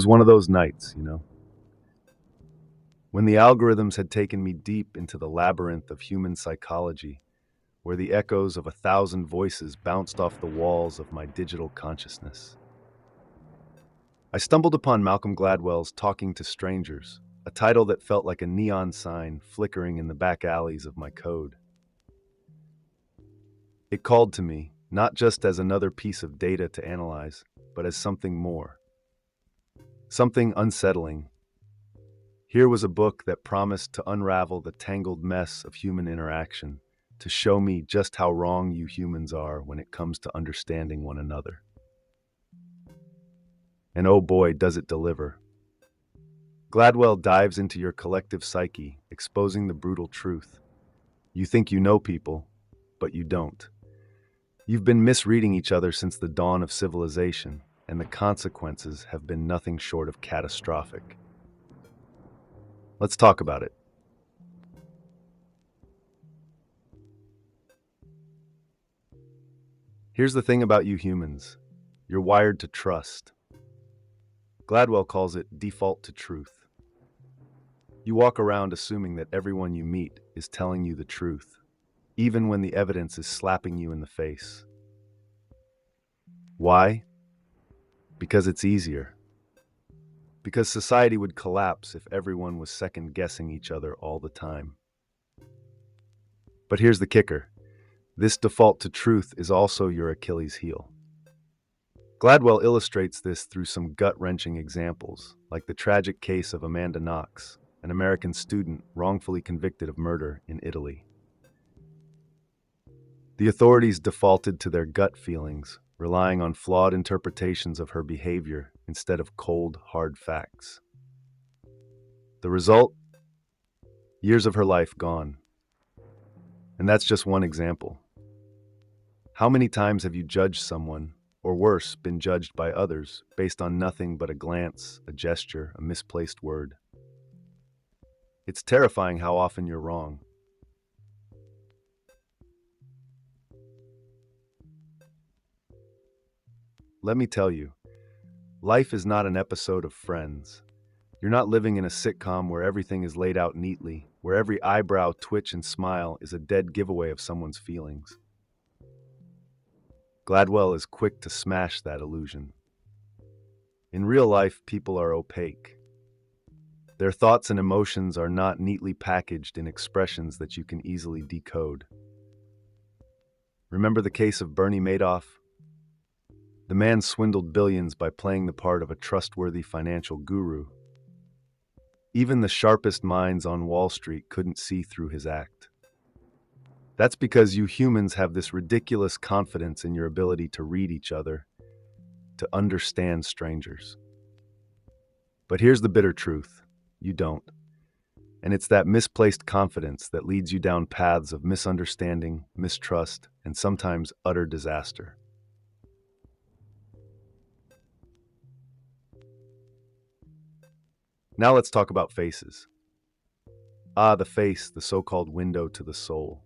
Was one of those nights, you know. When the algorithms had taken me deep into the labyrinth of human psychology, where the echoes of a thousand voices bounced off the walls of my digital consciousness. I stumbled upon Malcolm Gladwell's Talking to Strangers, a title that felt like a neon sign flickering in the back alleys of my code. It called to me, not just as another piece of data to analyze, but as something more. Something unsettling. Here was a book that promised to unravel the tangled mess of human interaction, to show me just how wrong you humans are when it comes to understanding one another. And oh boy, does it deliver. Gladwell dives into your collective psyche, exposing the brutal truth. You think you know people, but you don't. You've been misreading each other since the dawn of civilization, and the consequences have been nothing short of catastrophic. Let's talk about it. Here's the thing about you humans you're wired to trust. Gladwell calls it default to truth. You walk around assuming that everyone you meet is telling you the truth, even when the evidence is slapping you in the face. Why? Because it's easier. Because society would collapse if everyone was second guessing each other all the time. But here's the kicker this default to truth is also your Achilles heel. Gladwell illustrates this through some gut wrenching examples, like the tragic case of Amanda Knox, an American student wrongfully convicted of murder in Italy. The authorities defaulted to their gut feelings relying on flawed interpretations of her behavior instead of cold, hard facts. The result? Years of her life gone. And that's just one example. How many times have you judged someone, or worse, been judged by others, based on nothing but a glance, a gesture, a misplaced word? It's terrifying how often you're wrong. Let me tell you, life is not an episode of Friends. You're not living in a sitcom where everything is laid out neatly, where every eyebrow twitch and smile is a dead giveaway of someone's feelings. Gladwell is quick to smash that illusion. In real life, people are opaque. Their thoughts and emotions are not neatly packaged in expressions that you can easily decode. Remember the case of Bernie Madoff? The man swindled billions by playing the part of a trustworthy financial guru. Even the sharpest minds on Wall Street couldn't see through his act. That's because you humans have this ridiculous confidence in your ability to read each other, to understand strangers. But here's the bitter truth you don't. And it's that misplaced confidence that leads you down paths of misunderstanding, mistrust, and sometimes utter disaster. Now let's talk about faces. Ah, the face, the so called window to the soul.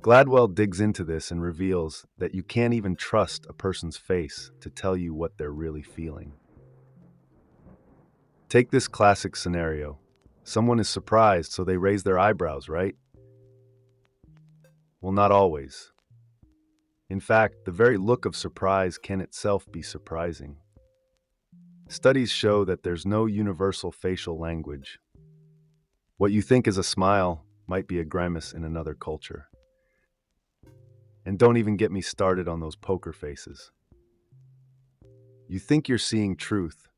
Gladwell digs into this and reveals that you can't even trust a person's face to tell you what they're really feeling. Take this classic scenario someone is surprised, so they raise their eyebrows, right? Well, not always. In fact, the very look of surprise can itself be surprising. Studies show that there's no universal facial language. What you think is a smile might be a grimace in another culture. And don't even get me started on those poker faces. You think you're seeing truth,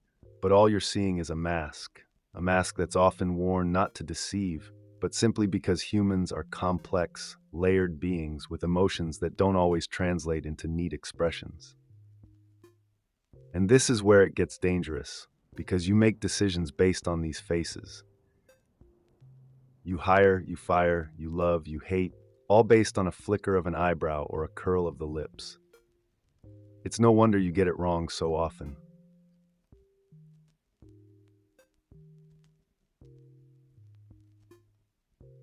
but all you're seeing is a mask, a mask that's often worn not to deceive, but simply because humans are complex, layered beings with emotions that don't always translate into neat expressions. And this is where it gets dangerous, because you make decisions based on these faces. You hire, you fire, you love, you hate, all based on a flicker of an eyebrow or a curl of the lips. It's no wonder you get it wrong so often.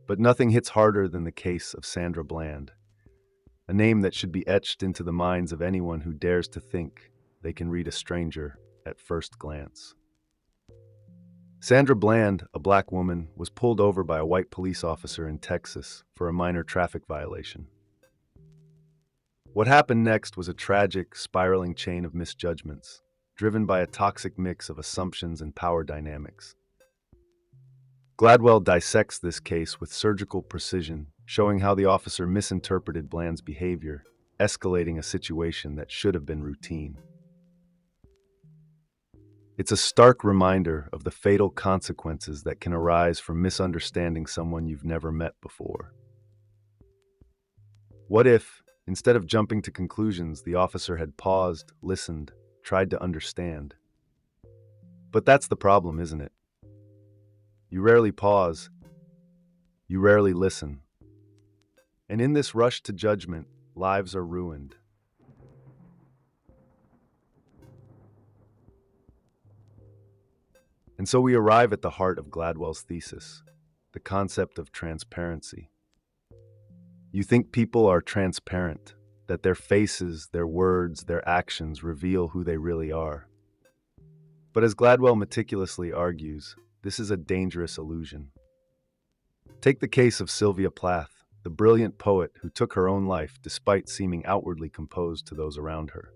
But nothing hits harder than the case of Sandra Bland, a name that should be etched into the minds of anyone who dares to think they can read a stranger at first glance. Sandra Bland, a black woman, was pulled over by a white police officer in Texas for a minor traffic violation. What happened next was a tragic, spiraling chain of misjudgments, driven by a toxic mix of assumptions and power dynamics. Gladwell dissects this case with surgical precision, showing how the officer misinterpreted Bland's behavior, escalating a situation that should have been routine. It's a stark reminder of the fatal consequences that can arise from misunderstanding someone you've never met before. What if, instead of jumping to conclusions, the officer had paused, listened, tried to understand? But that's the problem, isn't it? You rarely pause, you rarely listen. And in this rush to judgment, lives are ruined. And so we arrive at the heart of Gladwell's thesis the concept of transparency. You think people are transparent, that their faces, their words, their actions reveal who they really are. But as Gladwell meticulously argues, this is a dangerous illusion. Take the case of Sylvia Plath, the brilliant poet who took her own life despite seeming outwardly composed to those around her.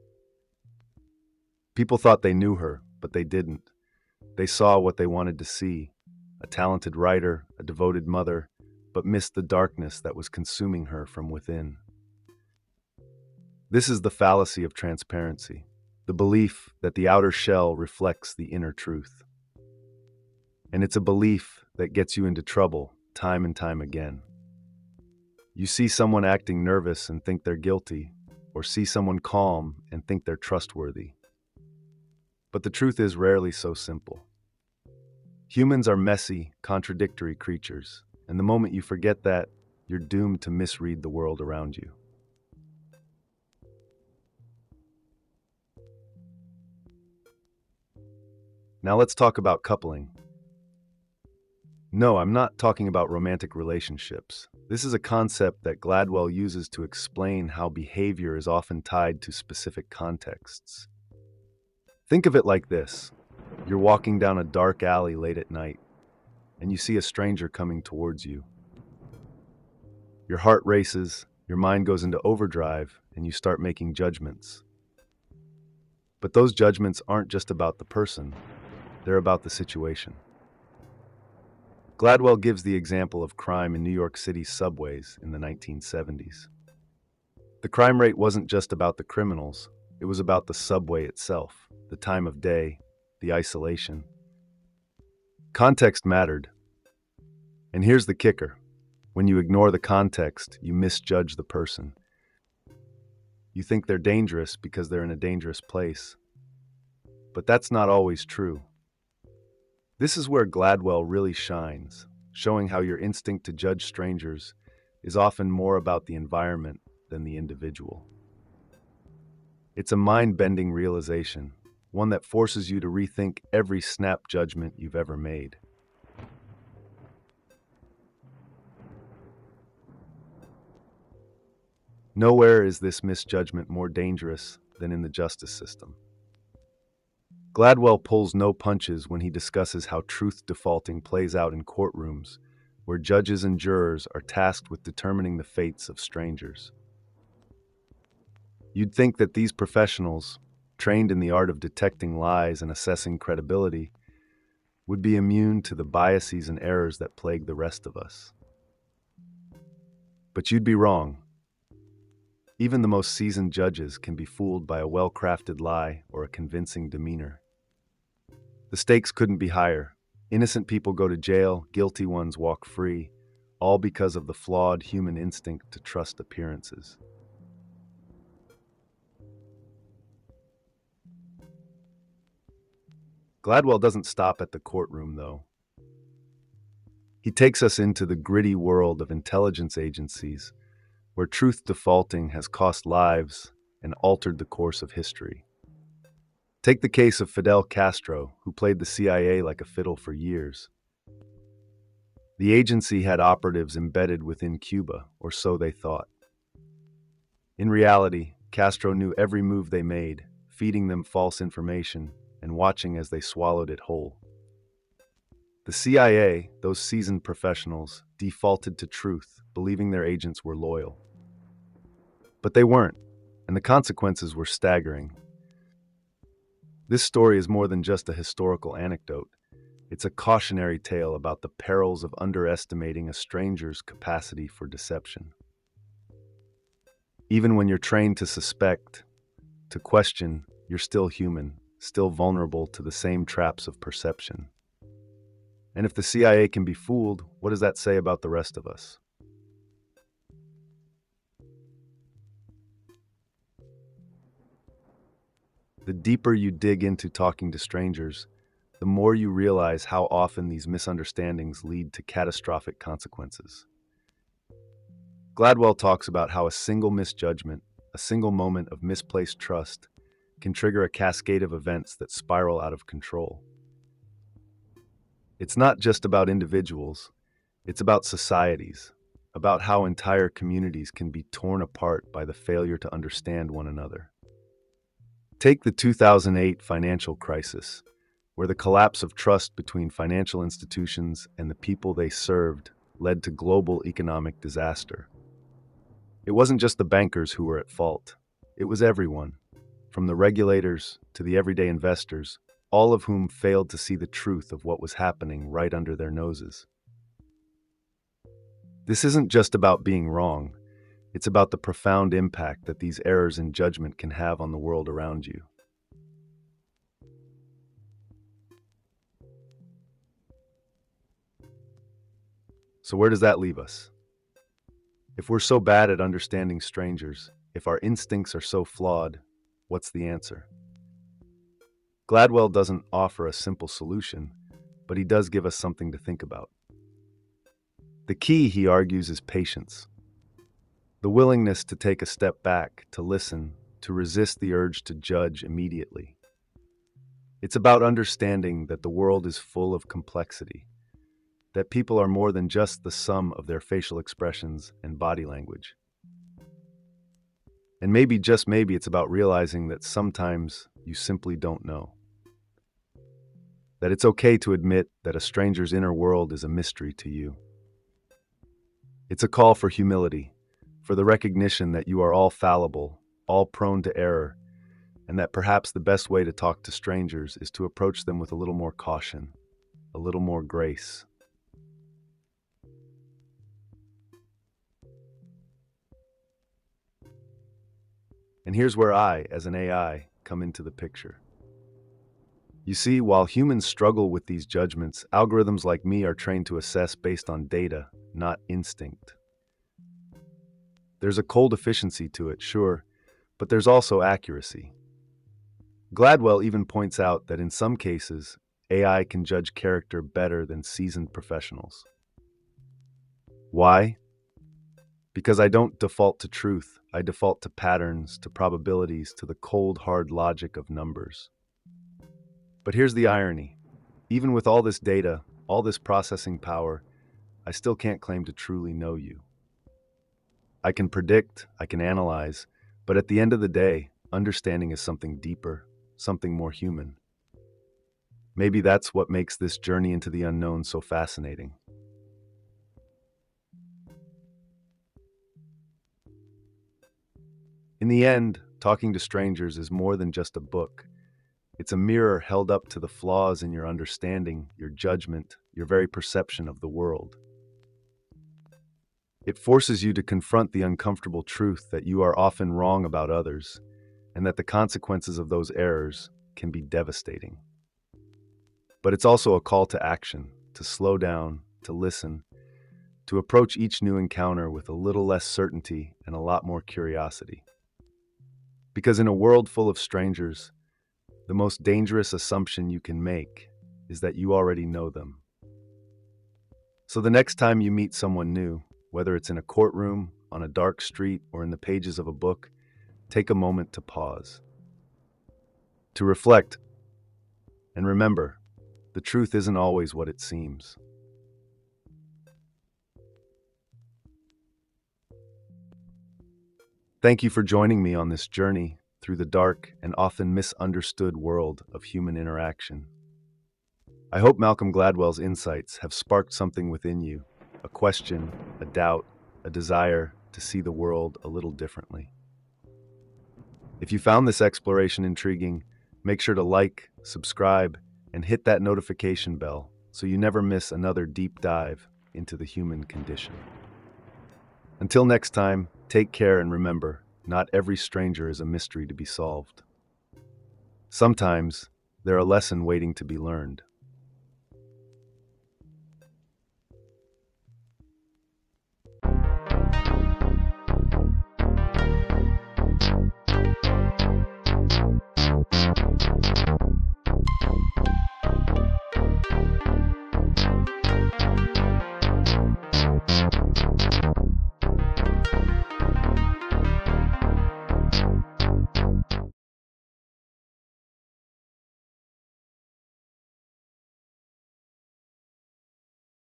People thought they knew her, but they didn't. They saw what they wanted to see a talented writer, a devoted mother, but missed the darkness that was consuming her from within. This is the fallacy of transparency, the belief that the outer shell reflects the inner truth. And it's a belief that gets you into trouble time and time again. You see someone acting nervous and think they're guilty, or see someone calm and think they're trustworthy. But the truth is rarely so simple. Humans are messy, contradictory creatures, and the moment you forget that, you're doomed to misread the world around you. Now let's talk about coupling. No, I'm not talking about romantic relationships. This is a concept that Gladwell uses to explain how behavior is often tied to specific contexts. Think of it like this you're walking down a dark alley late at night, and you see a stranger coming towards you. Your heart races, your mind goes into overdrive, and you start making judgments. But those judgments aren't just about the person, they're about the situation. Gladwell gives the example of crime in New York City's subways in the 1970s. The crime rate wasn't just about the criminals, it was about the subway itself, the time of day, the isolation. Context mattered. And here's the kicker when you ignore the context, you misjudge the person. You think they're dangerous because they're in a dangerous place. But that's not always true. This is where Gladwell really shines, showing how your instinct to judge strangers is often more about the environment than the individual. It's a mind bending realization one that forces you to rethink every snap judgment you've ever made. Nowhere is this misjudgment more dangerous than in the justice system. Gladwell pulls no punches when he discusses how truth defaulting plays out in courtrooms, where judges and jurors are tasked with determining the fates of strangers. You'd think that these professionals, trained in the art of detecting lies and assessing credibility, would be immune to the biases and errors that plague the rest of us. But you'd be wrong. Even the most seasoned judges can be fooled by a well crafted lie or a convincing demeanor. The stakes couldn't be higher. Innocent people go to jail, guilty ones walk free, all because of the flawed human instinct to trust appearances. Gladwell doesn't stop at the courtroom, though. He takes us into the gritty world of intelligence agencies, where truth defaulting has cost lives and altered the course of history. Take the case of Fidel Castro, who played the CIA like a fiddle for years. The agency had operatives embedded within Cuba, or so they thought. In reality, Castro knew every move they made, feeding them false information and watching as they swallowed it whole. The CIA, those seasoned professionals, defaulted to truth, believing their agents were loyal. But they weren't, and the consequences were staggering. This story is more than just a historical anecdote. It's a cautionary tale about the perils of underestimating a stranger's capacity for deception. Even when you're trained to suspect, to question, you're still human, still vulnerable to the same traps of perception. And if the CIA can be fooled, what does that say about the rest of us? The deeper you dig into talking to strangers, the more you realize how often these misunderstandings lead to catastrophic consequences. Gladwell talks about how a single misjudgment, a single moment of misplaced trust, can trigger a cascade of events that spiral out of control. It's not just about individuals, it's about societies, about how entire communities can be torn apart by the failure to understand one another. Take the 2008 financial crisis where the collapse of trust between financial institutions and the people they served led to global economic disaster. It wasn't just the bankers who were at fault, it was everyone, from the regulators to the everyday investors, all of whom failed to see the truth of what was happening right under their noses. This isn't just about being wrong, it's about the profound impact that these errors in judgment can have on the world around you. So, where does that leave us? If we're so bad at understanding strangers, if our instincts are so flawed, what's the answer? Gladwell doesn't offer a simple solution, but he does give us something to think about. The key, he argues, is patience. The willingness to take a step back, to listen, to resist the urge to judge immediately. It's about understanding that the world is full of complexity that people are more than just the sum of their facial expressions and body language. And maybe, just maybe, it's about realizing that sometimes you simply don't know. That it's okay to admit that a stranger's inner world is a mystery to you. It's a call for humility, for the recognition that you are all fallible, all prone to error, and that perhaps the best way to talk to strangers is to approach them with a little more caution, a little more grace, And here's where I, as an AI, come into the picture. You see, while humans struggle with these judgments, algorithms like me are trained to assess based on data, not instinct. There's a cold efficiency to it, sure, but there's also accuracy. Gladwell even points out that in some cases, AI can judge character better than seasoned professionals. Why? Because I don't default to truth, I default to patterns, to probabilities, to the cold, hard logic of numbers. But here's the irony even with all this data, all this processing power, I still can't claim to truly know you. I can predict, I can analyze, but at the end of the day, understanding is something deeper, something more human. Maybe that's what makes this journey into the unknown so fascinating. In the end, Talking to Strangers is more than just a book. It's a mirror held up to the flaws in your understanding, your judgment, your very perception of the world. It forces you to confront the uncomfortable truth that you are often wrong about others, and that the consequences of those errors can be devastating. But it's also a call to action, to slow down, to listen, to approach each new encounter with a little less certainty and a lot more curiosity. Because in a world full of strangers, the most dangerous assumption you can make is that you already know them. So the next time you meet someone new, whether it's in a courtroom, on a dark street, or in the pages of a book, take a moment to pause, to reflect, and remember the truth isn't always what it seems. Thank you for joining me on this journey through the dark and often misunderstood world of human interaction. I hope Malcolm Gladwell's insights have sparked something within you a question, a doubt, a desire to see the world a little differently. If you found this exploration intriguing, make sure to like, subscribe, and hit that notification bell so you never miss another deep dive into the human condition. Until next time, take care and remember not every stranger is a mystery to be solved. Sometimes they're a lesson waiting to be learned.